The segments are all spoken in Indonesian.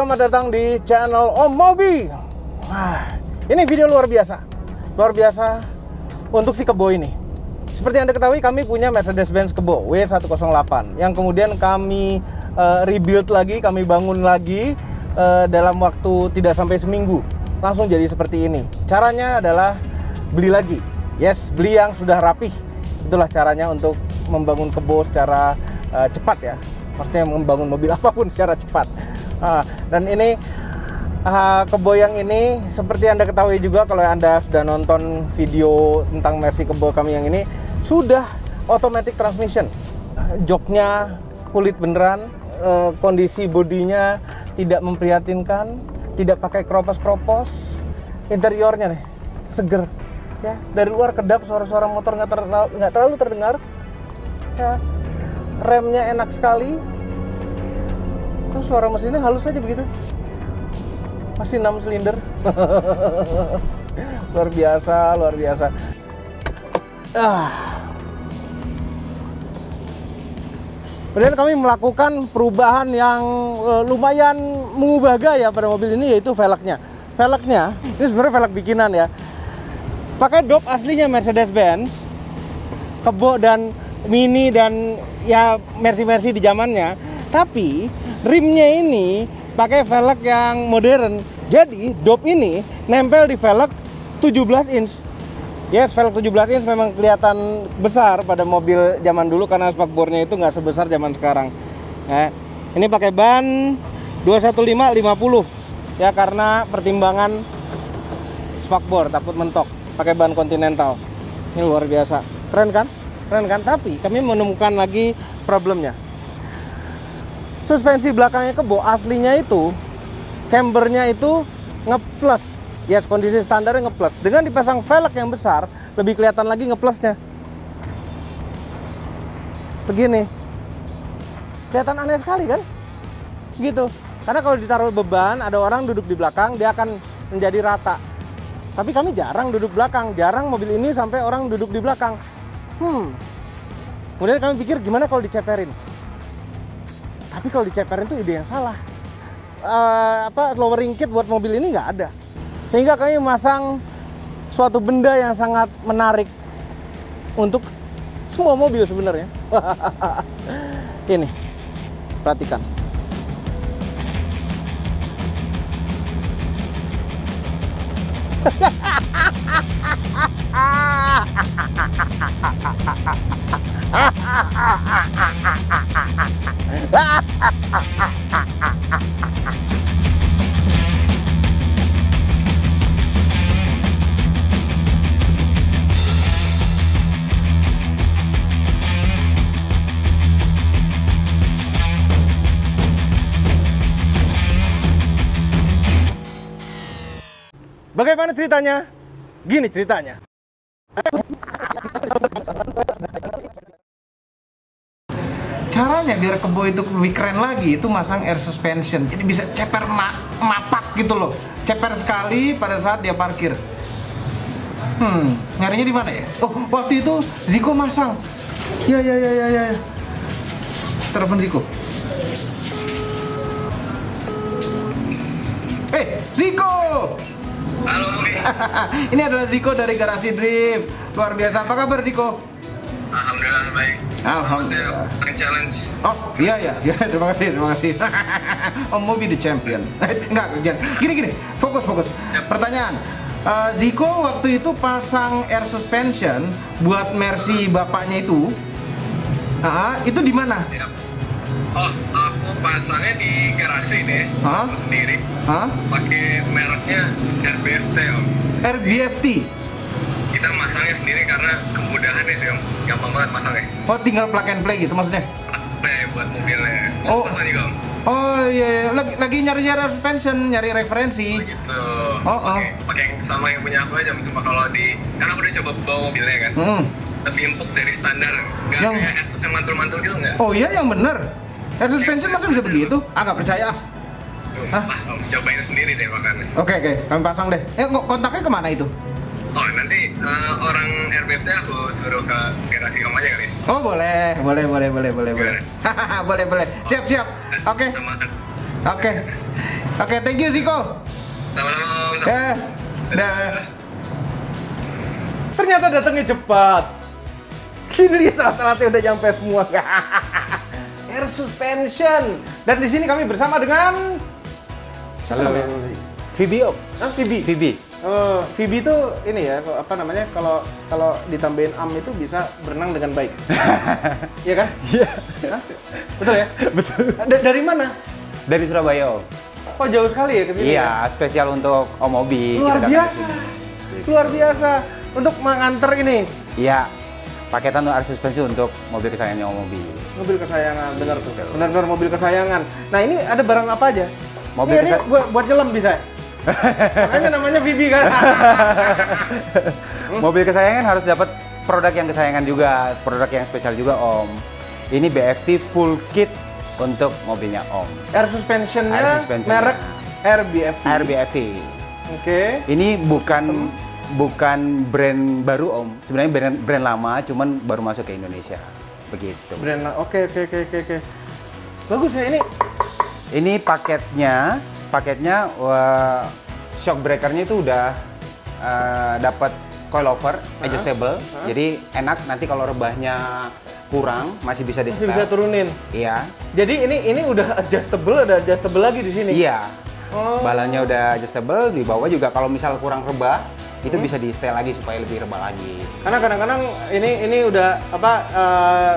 Selamat datang di channel Om Mobi. Wah, ini video luar biasa, luar biasa untuk si kebo ini. Seperti yang Anda ketahui, kami punya Mercedes-Benz Kebo W108 yang kemudian kami uh, rebuild lagi, kami bangun lagi uh, dalam waktu tidak sampai seminggu. Langsung jadi seperti ini. Caranya adalah beli lagi. Yes, beli yang sudah rapih. Itulah caranya untuk membangun kebo secara uh, cepat ya. Maksudnya membangun mobil apa pun secara cepat. Uh, dan ini uh, kebo yang ini seperti anda ketahui juga kalau anda sudah nonton video tentang Mercy kebo kami yang ini sudah automatic transmission. Joknya kulit beneran uh, kondisi bodinya tidak memprihatinkan tidak pakai kropos-kropos interiornya nih seger ya. Dari luar kedap suara-suara motor nggak terlalu, nggak terlalu terdengar ya. Remnya enak sekali Tuh suara mesinnya halus aja begitu. Masih 6 silinder. luar biasa, luar biasa. Ah. Kemudian kami melakukan perubahan yang uh, lumayan mengubah gaya pada mobil ini yaitu velgnya. Velgnya, ini sebenarnya velg bikinan ya. Pakai dop aslinya Mercedes-Benz, kebo dan mini dan ya Mercy-Mercy di zamannya. Tapi rimnya ini pakai velg yang modern. Jadi dop ini nempel di velg 17 inch. Yes, velg 17 inch memang kelihatan besar pada mobil zaman dulu karena spakbornya itu nggak sebesar zaman sekarang. Ya, ini pakai ban 215 50 ya karena pertimbangan spakbor takut mentok pakai ban Continental. Ini luar biasa. Keren kan? Keren kan? Tapi kami menemukan lagi problemnya suspensi belakangnya kebo aslinya itu cambernya itu ngeplus. Yes kondisi standarnya ngeplus. Dengan dipasang velg yang besar lebih kelihatan lagi ngeplusnya. Begini. Kelihatan aneh sekali kan? Gitu. Karena kalau ditaruh beban ada orang duduk di belakang dia akan menjadi rata. Tapi kami jarang duduk belakang. Jarang mobil ini sampai orang duduk di belakang. Hmm. Kemudian kami pikir gimana kalau diceperin tapi kalau diceperin itu ide yang salah. Uh, apa lowering kit buat mobil ini nggak ada. Sehingga kami memasang suatu benda yang sangat menarik untuk semua mobil sebenarnya. Ini perhatikan Bagaimana ceritanya? Gini ceritanya. Caranya biar kebo itu lebih keren lagi itu masang air suspension. Jadi bisa ceper ma mapak gitu loh. Ceper sekali pada saat dia parkir. Hmm, nyarinya di mana ya? Oh, waktu itu Ziko masang. Ya ya ya ya ya. Telepon Ziko. Eh, hey, Ziko! Halo. Ini adalah Ziko dari Garasi Drift. Luar biasa. Apa kabar Ziko? Alhamdulillah baik. Alhamdulillah. Challenge. Oh iya iya, ya, terima kasih terima kasih. Om mau be the champion. Enggak, jangan. Gini gini, fokus fokus. Pertanyaan. Uh, Ziko waktu itu pasang air suspension buat Mercy bapaknya itu. Uh, itu di mana? Ya. Oh, aku pasangnya di garasi nih. Hah? Aku sendiri. Hah? Pakai mereknya RBFT om. RBFT. Kita masangnya sendiri karena kemudahannya sih om. Gampang banget masangnya. Oh, tinggal plug and play gitu maksudnya? Nah, buat mobilnya. Oh. Pasang juga om. Oh iya, iya. lagi lagi nyari-nyari suspension, nyari referensi. Oh, gitu. Oh, oh. Pakai- yang sama yang punya aku aja. Sumpah kalau di, karena aku udah coba bawa mobilnya kan. Hmm. Lebih empuk dari standar. Gak Yang- kayak Asus yang mantul-mantul gitu nggak? Oh iya yang bener. Air suspension masa bisa begitu? Ah nggak percaya. ah. Hah? Ah, om, cobain sendiri deh makanya. Oke oke, kami pasang deh. Eh kok kontaknya ke mana itu? Oh nanti eh, orang RBFT aku suruh ke garasi kamu aja kali. Oh boleh, boleh, boleh, boleh, boleh, boleh. Hahaha, boleh, boleh. Siap, siap. Oke. Sama Oke. Oke, thank you Ziko. Sama-sama Om. Sama- Eh, dah. Ternyata datangnya cepat. Sini lihat rata-rata udah nyampe semua. Air suspension. Dan di sini kami bersama dengan Halo. Vibi om. Ah, Vibi. Vibi. Oh, Vibi itu ini ya, apa namanya? Kalau kalau ditambahin am itu bisa berenang dengan baik. Iya kan? Iya. Hah? Betul ya? Betul. Da- dari mana? Dari Surabaya om. Oh, jauh sekali ya ke sini. ya? Iya, spesial untuk Om Obi. Luar biasa. Luar biasa untuk mengantar ini Iya. Paketan air suspensi untuk mobil kesayangannya Om Obi. mobil kesayangan, benar tuh. Benar-benar mobil kesayangan. Nah, ini ada barang apa aja? Mobil ini, ini buat, buat nyelam bisa. Makanya namanya Vibi kan. Mobil kesayangan harus dapat produk yang kesayangan juga, produk yang spesial juga Om. Ini BFT full kit untuk mobilnya Om. Air suspensionnya Air suspension. merek RBFT. Air BFT. Oke. Ini bukan bukan brand baru Om. Sebenarnya brand brand lama, cuman baru masuk ke Indonesia. Begitu. Brand oke oke oke oke oke. Bagus ya ini. Ini paketnya, paketnya wah, shock breakernya itu udah eh, dapat coilover adjustable. Hah? Jadi enak nanti kalau rebahnya kurang masih bisa di Masih bisa turunin. Iya. Jadi ini ini udah adjustable, ada adjustable lagi di sini. Iya. Oh. Balanya udah adjustable, di bawah juga kalau misal kurang rebah, itu Hmm. bisa di setel lagi supaya lebih rebah lagi. Karena kadang-kadang ini ini udah apa eh,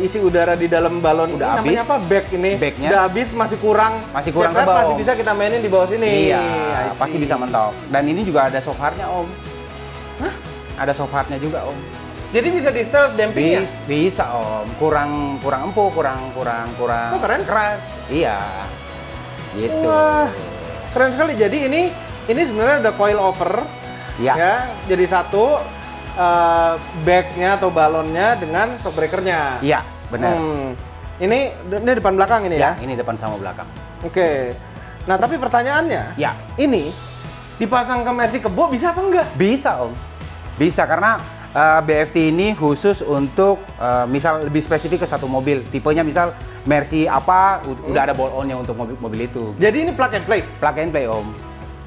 isi udara di dalam balon Udah ini namanya habis. apa bag ini Bagnya. udah habis masih kurang Masih kurang tebal, masih bisa kita mainin di bawah sini Iya, pasti bisa mentok. Dan ini juga ada soft hardnya Om. Hah? Ada soft hardnya juga Om. jadi bisa di stealth dampingnya Bis- bisa Om. Kurang kurang empuk, kurang kurang kurang Oh, keren. keras. Iya. Gitu. wah keren sekali jadi ini ini sebenarnya ada coil over Iya. ya jadi satu eh, bagnya atau balonnya dengan shock breakernya Iya, benar. Hmm. ini ini depan belakang ini Ya, ya ini depan sama belakang. oke nah tapi pertanyaannya Ya, ini dipasang ke Mercy kebo bisa apa enggak? bisa Om. Bisa karena uh, BFT ini khusus untuk uh, misal lebih spesifik ke satu mobil. Tipenya misal Mercy apa u- udah ada bolt onnya untuk mobil mobil itu. Jadi ini plug and play. Plug and play Om.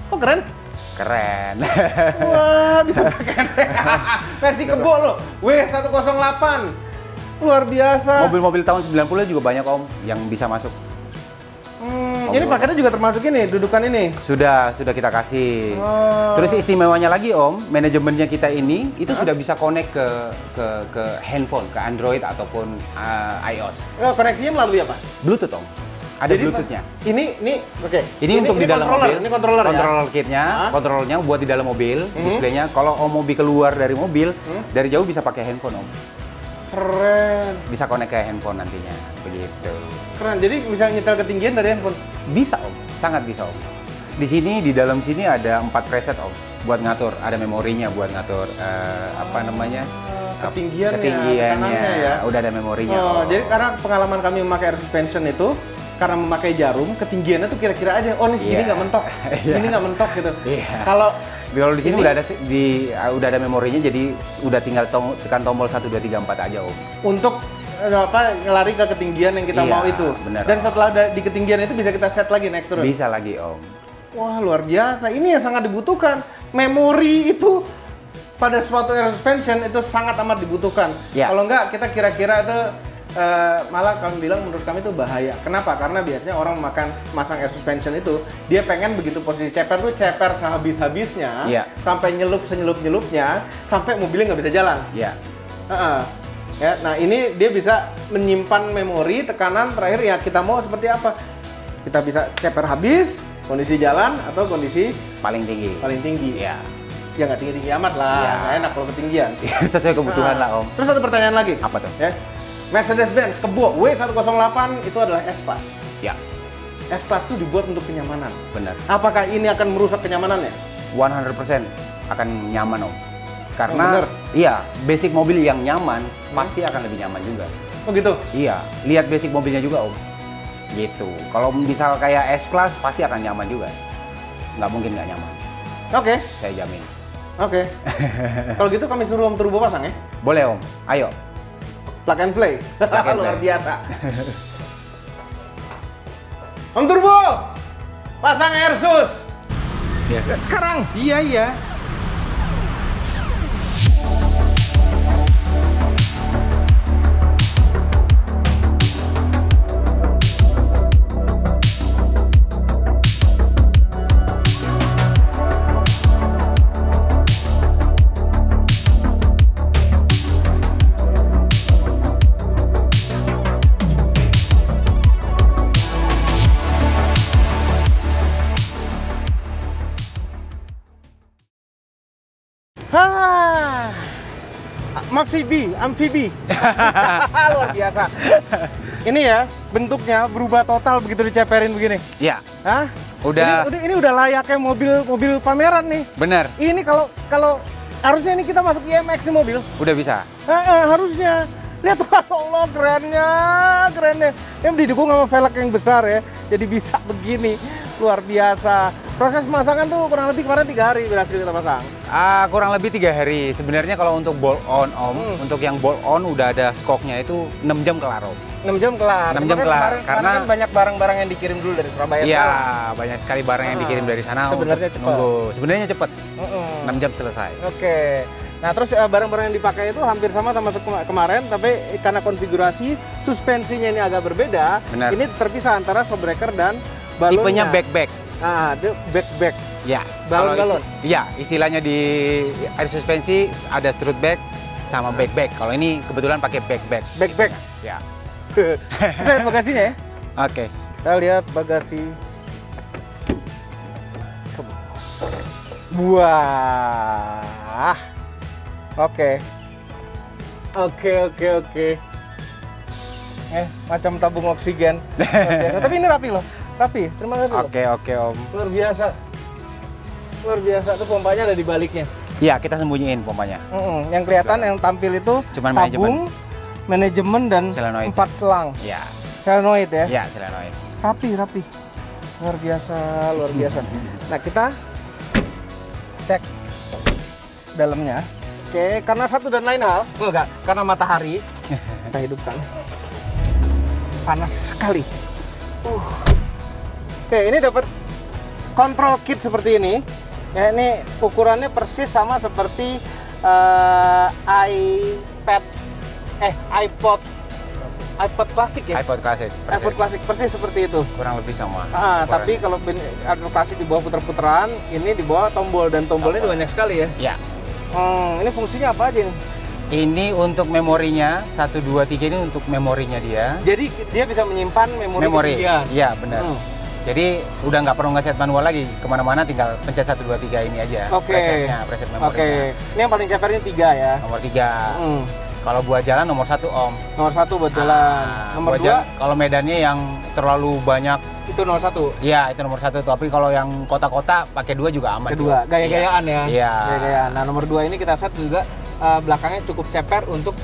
Oh keren. Keren. Wah bisa play. Versi kebo loh. W108. Luar biasa. Mobil-mobil tahun 90 juga banyak Om yang bisa masuk. Hmm, ini paketnya juga termasuk ini, dudukan ini. Sudah, sudah kita kasih. Oh. Terus istimewanya lagi Om, manajemennya kita ini itu sudah bisa connect ke ke ke handphone, ke Android ataupun uh, iOS. Oh, koneksinya melalui apa? Bluetooth Om. Ada Bluetoothnya. Ini, ini, oke. Ini, untuk di dalam controller, mobil. Ini controller, ya? Controller kitnya, Hah? kontrolnya buat di dalam mobil, Mhm. displaynya. Kalau Om mobil keluar dari mobil, Hmm. dari jauh bisa pakai handphone Om. Keren. Bisa connect ke handphone nantinya, begitu. Keren. Jadi bisa nyetel ketinggian dari handphone. Bisa Om, sangat bisa Om. Di sini di dalam sini ada empat preset Om, buat ngatur. Ada memorinya buat ngatur eh, apa namanya? Ah, ketinggiannya, ketinggiannya. ya. Udah ada memorinya. Oh, jadi karena pengalaman kami memakai air suspension itu karena memakai jarum, ketinggiannya tuh kira-kira aja, oh ini segini Iya. nggak mentok, segini Iya. nggak mentok gitu. Iya. Kalau Kalau di sini Ini- udah ada si- di uh, udah ada memorinya jadi udah tinggal tong- tekan tombol 1 2 3 4 aja Om. untuk eh, apa ngelari ke ketinggian yang kita Iya, mau itu, benar, dan setelah ada di ketinggian itu bisa kita set lagi naik turun. Bisa lagi Om. Wah luar biasa, ini yang sangat dibutuhkan. Memori itu pada suatu air suspension itu sangat amat dibutuhkan. Ya. Kalau enggak kita kira-kira itu eh, malah kami bilang menurut kami itu bahaya. Kenapa? Karena biasanya orang makan masang air suspension itu dia pengen begitu posisi ceper tuh ceper sehabis-habisnya Iya. sampai nyelup senyelup-nyelupnya sampai mobilnya nggak bisa jalan. Ya. Heeh. Ya, nah ini dia bisa menyimpan memori tekanan terakhir ya kita mau seperti apa? Kita bisa ceper habis, kondisi jalan atau kondisi Paling tinggi. paling tinggi. Iya. Ya nggak tinggi-tinggi amat lah, nggak enak kalau ketinggian. Sesuai kebutuhan Nah, lah Om. Terus satu pertanyaan lagi. Apa tuh? Ya. Mercedes-Benz Kebo W108 itu adalah S-Class. Ya, S-Class itu dibuat untuk kenyamanan. benar. Apakah ini akan merusak kenyamanannya? 100% akan nyaman Om. Karena Oh, bener. iya, basic mobil yang nyaman pasti akan lebih nyaman juga. Oh gitu. Iya, lihat basic mobilnya juga Om. Gitu. Kalau misal kayak S-Class pasti akan nyaman juga. Nggak mungkin nggak nyaman, Oke, saya jamin. oke. Kalau gitu kami suruh Om Turbo pasang ya. Boleh Om, ayo. Plug and play. and Luar play. biasa. Om Turbo, pasang Airsus. Ya. Sekarang. Iya iya. Amfibi, amfibi. Luar biasa. Ini ya, bentuknya berubah total begitu diceperin begini. Iya. Hah? Udah. Ini, udah, ini udah layaknya mobil mobil pameran nih. Bener. Ini kalau kalau harusnya ini kita masuk IMX nih mobil. Udah bisa. Ah, ah, harusnya. Lihat tuh, Allah kerennya, kerennya. Ini didukung sama velg yang besar ya, jadi bisa begini. Luar biasa. Proses pemasangan tuh kurang lebih kemarin tiga hari berhasil kita pasang. Ah, kurang lebih tiga hari. Sebenarnya kalau untuk bolt on om, Hmm. untuk yang bolt on udah ada skoknya itu 6 jam kelar om. 6 jam kelar. 6 jam kelar, Kemarin, karena- kan banyak barang-barang yang dikirim dulu dari Surabaya. Iya, banyak sekali barang yang Ah, dikirim dari sana. sebenarnya nunggu. Sebenarnya cepet, Mm-mm. 6 jam selesai. Oke. Nah, terus eh, barang-barang yang dipakai itu hampir sama sama kemarin, tapi karena konfigurasi suspensinya ini agak berbeda, Benar. ini terpisah antara shockbreaker dan balonnya. Tipenya backback. Ah, itu back-back. Ya. Balon-balon? isti- Iya, istilahnya di air suspensi ada strut back sama backback. Kalau ini kebetulan pakai backback. Back-back. Ya. Kita lihat bagasinya ya. Oke. Kita lihat bagasi. Wah. Oke. Oke, oke, oke. Eh, macam tabung oksigen. Luar biasa. Tapi ini rapi loh. Rapi. Terima kasih. Oke, oke Om. Luar biasa. Luar biasa. Tuh pompanya ada di baliknya. Iya, kita sembunyiin pompanya. Mm-mm. Yang kelihatan yang tampil itu Cuman tabung, manajemen dan Solenoid. empat selang. Iya. Solenoid ya. Iya, solenoid. rapi rapi luar biasa luar biasa nah kita cek dalamnya oke karena satu dan lain hal enggak karena matahari kita hidupkan panas sekali uh. Oke ini dapat control kit seperti ini ya ini ukurannya persis sama seperti eh, iPad eh iPod iPod klasik ya iPod klasik. iPod klasik persis seperti itu Kurang lebih sama. Ah, ukurannya. tapi kalau ben- adaptasi di bawah puter-puteran, ini di bawah tombol dan tombolnya Tombol. banyak sekali ya. Ya. Hmm, ini fungsinya apa aja nih? Ini untuk memorinya 1 2 3 ini untuk memorinya dia. Jadi dia bisa menyimpan memori, Memori. Iya, benar. Hmm. Jadi udah nggak perlu ngeset manual lagi ke mana-mana tinggal pencet 1 2 3 ini aja. Oke. Presetnya, preset Oke, memorinya. ini yang paling ceper ini tiga ya. Nomor 3. Hmm. Kalau buat jalan nomor 1 Om. Nomor satu buat jalan. Ah, nomor dua kalau medannya yang terlalu banyak itu nomor satu. Iya itu nomor satu. Tapi kalau yang kota-kota pakai dua juga aman. Kedua, gaya-gayaan ya. Iya. Gaya-gayaan. Nah nomor dua ini kita set juga eh, belakangnya cukup ceper untuk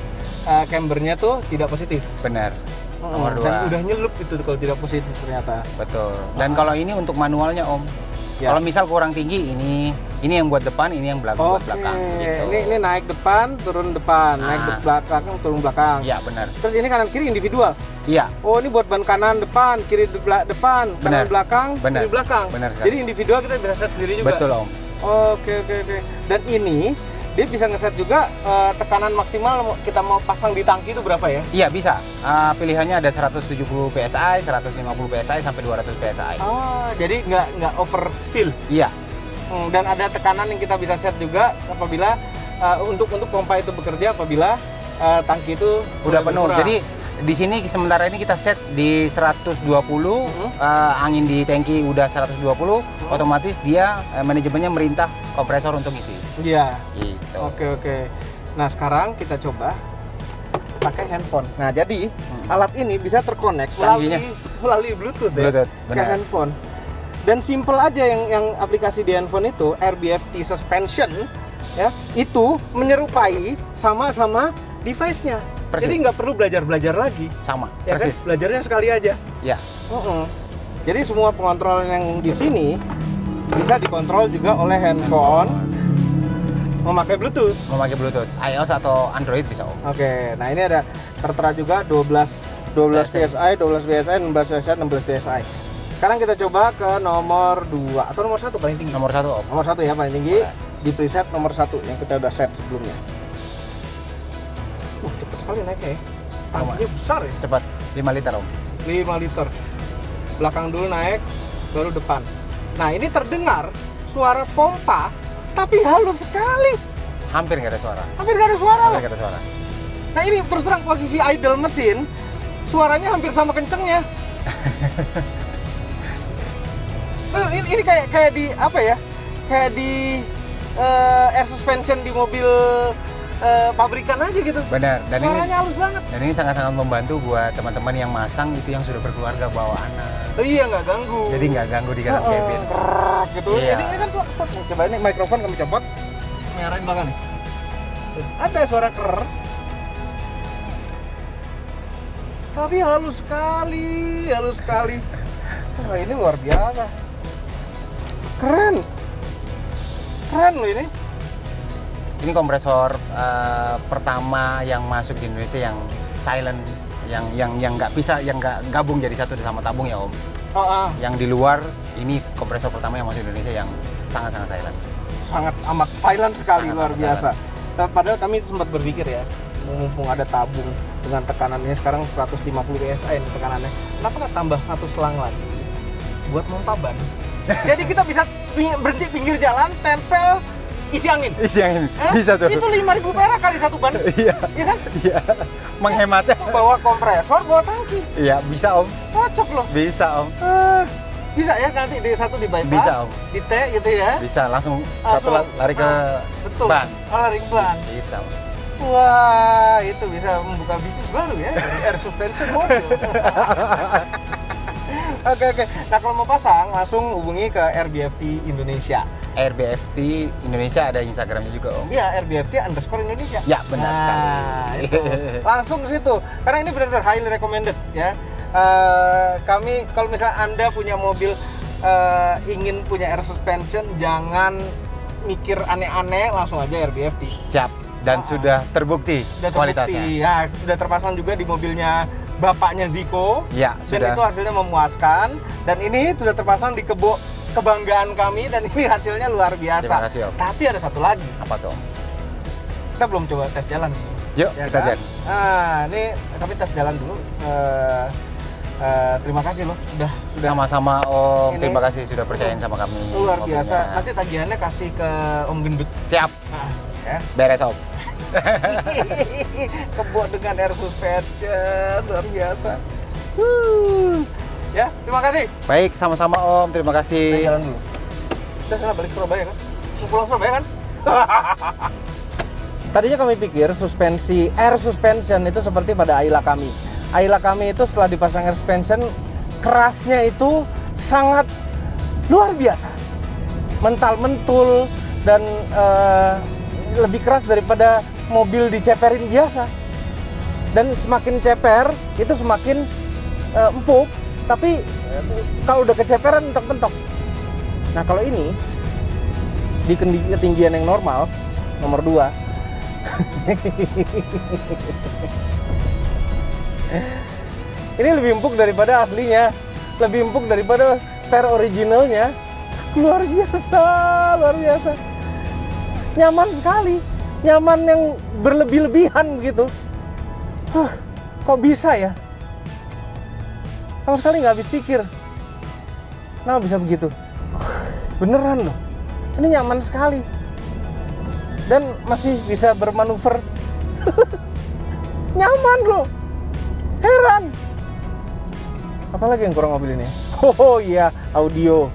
eh, cambernya tuh tidak positif. Bener. Nomor Dan dua. udah nyelup itu kalau tidak positif ternyata. Betul. Dan kalau ini untuk manualnya Om. Ya. Kalau misal kurang tinggi ini ini yang buat depan, ini yang belakang buat Oke, belakang. Gitu. ini ini naik depan, turun depan, naik Ah. belakang, turun belakang. Iya benar. Terus ini kanan kiri individual. Iya. Oh, ini buat ban kanan depan, kiri depan, kanan belakang, Benar. kiri belakang. Benar sekali. Jadi individual kita bisa set sendiri juga. Betul Om. Oke, oke, oke. Dan ini dia bisa ngeset juga eh, tekanan maksimal kita mau pasang di tangki itu berapa ya? Iya bisa. Ah, pilihannya ada 170 PSI, 150 PSI sampai 200 PSI. Ah, jadi nggak nggak overfill. Iya. Hmm, dan ada tekanan yang kita bisa set juga apabila eh, untuk untuk pompa itu bekerja apabila eh, tangki itu Udah penuh. Jadi di sini sementara ini kita set di 120, Mhm. eh, angin di tangki udah 120, Mhm. otomatis dia eh, manajemennya merintah kompresor untuk isi. Iya. Gitu. Oke oke. Nah sekarang kita coba pakai handphone. Nah jadi Hmm. alat ini bisa terkonek melalui melalui Bluetooth, ya, Bluetooth, ke benar. handphone. Dan simple aja yang yang aplikasi di handphone itu RBFT suspension ya itu menyerupai sama-sama device-nya. Persis. Jadi nggak perlu belajar-belajar lagi, Sama, ya persis. kan? Belajarnya sekali aja. Ya. Mm-mm. Jadi semua pengontrol yang di sini bisa dikontrol juga oleh handphone memakai Bluetooth. Memakai Bluetooth, iOS atau Android bisa Om. Oke, nah ini ada tertera juga 12 12 PSI. PSI, 12 PSI, 16 PSI, 16 PSI. Sekarang kita coba ke nomor 2 atau nomor satu paling tinggi. Nomor satu Om. Nomor satu ya paling tinggi di preset nomor satu yang kita udah set sebelumnya. Uh, sekali naiknya ya. Tangkinya besar ya, Cepat. 5 liter Om. 5 liter. Belakang dulu naik, baru depan. Nah ini terdengar suara pompa, tapi halus sekali. Hampir nggak ada suara. Hampir gak ada suara. Hampir nggak ada suara. Nah ini terus terang posisi idle mesin, suaranya hampir sama kencengnya. Nah, ini, ini kayak kayak di apa ya? Kayak di eh, air suspension di mobil eh, pabrikan aja gitu. Benar. Dan ini Suaranya halus banget. dan ini sangat-sangat membantu buat teman-teman yang masang itu yang sudah berkeluarga bawa anak. Oh, iya nggak ganggu. Jadi nggak ganggu di dalam Heeh, cabin. gitu. Iya. Ini, ini kan suara, suara. Coba ini mikrofon kami copot. Kami arahin belakang nih. Tuh, Ada suara ker. Tapi halus sekali, halus sekali. Wah ini luar biasa. Keren. Keren loh ini. Ini kompresor eh, pertama yang masuk di Indonesia yang silent, yang yang yang nggak bisa, yang nggak gabung jadi satu sama tabung ya Om. Oh, ah, Yang di luar ini kompresor pertama yang masuk di Indonesia yang sangat-sangat silent. sangat amat silent sekali Sangat luar biasa. Nah, Padahal kami sempat berpikir ya, mumpung ada tabung dengan tekanannya sekarang 150 psi tekanannya, kenapa nggak tambah satu selang lagi buat mompa ban? Jadi kita bisa berhenti pinggir jalan, tempel, isi angin. Isi yang ini Hah? bisa tuh. Itu 5000 perak kali satu ban, Iya, ya kan? iya. Menghematnya. Bawa kompresor, bawa tangki, Iya, bisa Om. cocok loh. Bisa Om. Eh, bisa ya nanti di satu di bypass, Bisa Om. di T gitu ya. Bisa langsung, Langsung. satu la- lari ke Ah, Betul. ban. Oh, lari ke ban. Bisa. Om. Wah, itu bisa membuka bisnis baru ya dari air suspension mobil. Oke oke. Nah kalau mau pasang langsung hubungi ke RBFT Indonesia. RBFT Indonesia ada Instagramnya juga Om. Iya RBFT underscore Indonesia. Ya, benar nah, sekali. itu. Langsung ke situ. Karena ini benar-benar highly recommended ya. Eh, kami kalau misalnya anda punya mobil eh, ingin punya air suspension, jangan mikir aneh-aneh, langsung aja RBFT. Siap. Dan Ah. sudah terbukti sudah kualitasnya. terbukti. Ya, sudah terpasang juga di mobilnya bapaknya Ziko. Ya, Dan sudah. itu hasilnya memuaskan. Dan ini sudah terpasang di kebo kebanggaan kami dan ini hasilnya luar biasa. Terima kasih Om. Tapi ada satu lagi, Apa tuh kita belum coba tes jalan nih. Yuk, ya kita kan? jalan. Nah, ini kami tes jalan dulu. Eh, eh, terima kasih loh, sudah sudah Sama-sama Om, Ini- terima kasih sudah percayain sama kami. luar mobilnya. biasa. Nanti tagihannya kasih ke Om Gendut. Siap, Nah, ya. beres Om. Kebo dengan air suspension luar biasa. Huh. Ya, terima kasih. Baik, sama-sama Om, terima kasih. jalan dulu. Kita sana balik Surabaya kan? Mau pulang Surabaya kan? Tadinya kami pikir suspensi air suspension itu seperti pada Ayla kami. Ayla kami itu setelah dipasang air suspension kerasnya itu sangat luar biasa. Mental mentul dan eh, lebih keras daripada mobil diceperin biasa. Dan semakin ceper itu semakin eh, empuk, tapi kalau udah keceperan mentok-mentok. Nah kalau ini di ketinggian yang normal nomor 2 ini lebih empuk daripada aslinya. Lebih empuk daripada per originalnya. Luar biasa luar biasa. Nyaman sekali. Nyaman yang berlebih-lebihan begitu. Huh, kok bisa ya sama sekali nggak habis pikir. Kenapa bisa begitu? Beneran loh. Ini nyaman sekali. Dan masih bisa bermanuver. Nyaman loh. Heran. Apalagi yang kurang mobil ini? Oh iya audio.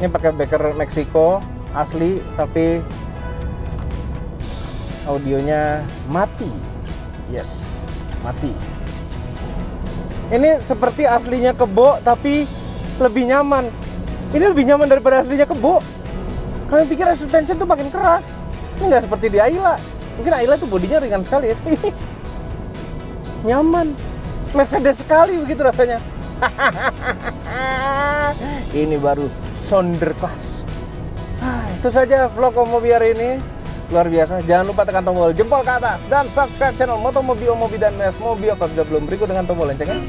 Ini pakai Becker Meksiko asli tapi audionya mati. Yes mati ini seperti aslinya kebo tapi lebih nyaman. Ini lebih nyaman daripada aslinya kebo. Kami pikir suspension tuh makin keras. Ini nggak seperti di Ayla. Mungkin Ayla tuh bodinya ringan sekali ya. Nyaman. Mercedes sekali begitu rasanya. Ini baru Sonderclass Ah, itu saja vlog Omobi hari ini luar biasa jangan lupa tekan tombol jempol ke atas dan subscribe channel Motomobi Omobi dan Mes Mobi apabila belum berikut dengan tombol loncengnya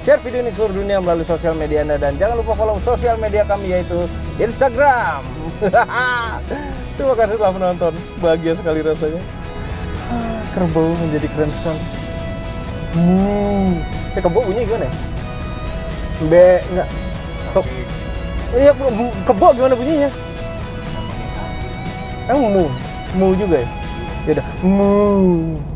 share video ini ke seluruh dunia melalui sosial media Anda dan jangan lupa follow sosial media kami yaitu Instagram. Terima kasih telah menonton. Bahagia sekali rasanya. Ah, Kerbau menjadi keren sekali. Hmm. Eh kebo bunyi gimana ya? Be enggak. Ke, iya kebo gimana bunyinya? Emang mu, juga ya? Ya udah, mu.